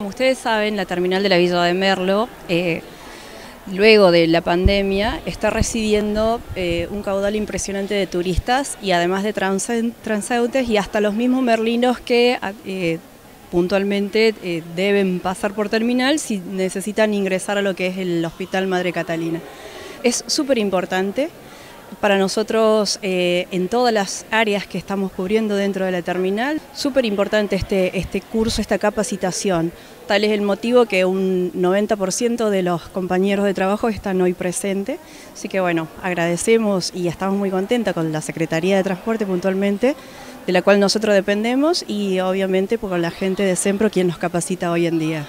Como ustedes saben, la terminal de la Villa de Merlo, eh, luego de la pandemia, está recibiendo eh, un caudal impresionante de turistas y además de transeúntes y hasta los mismos merlinos que eh, puntualmente deben pasar por terminal si necesitan ingresar a lo que es el Hospital Madre Catalina. Es súper importante para nosotros eh, en todas las áreas que estamos cubriendo dentro de la terminal. Súper importante este, este curso, esta capacitación. Tal es el motivo que un 90% de los compañeros de trabajo están hoy presentes. Así que bueno, agradecemos y estamos muy contentas con la Secretaría de Transporte puntualmente, de la cual nosotros dependemos y obviamente con la gente de SEMPRO quien nos capacita hoy en día.